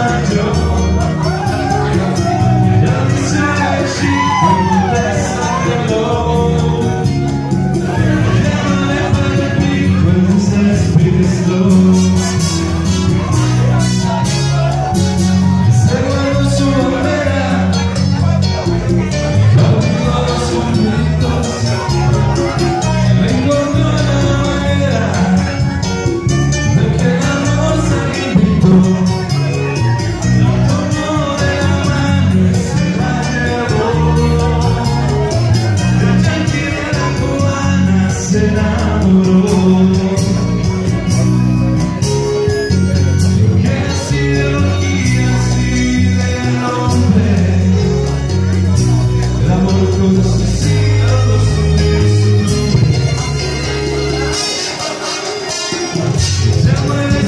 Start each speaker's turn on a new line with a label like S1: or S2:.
S1: Thank Somewhere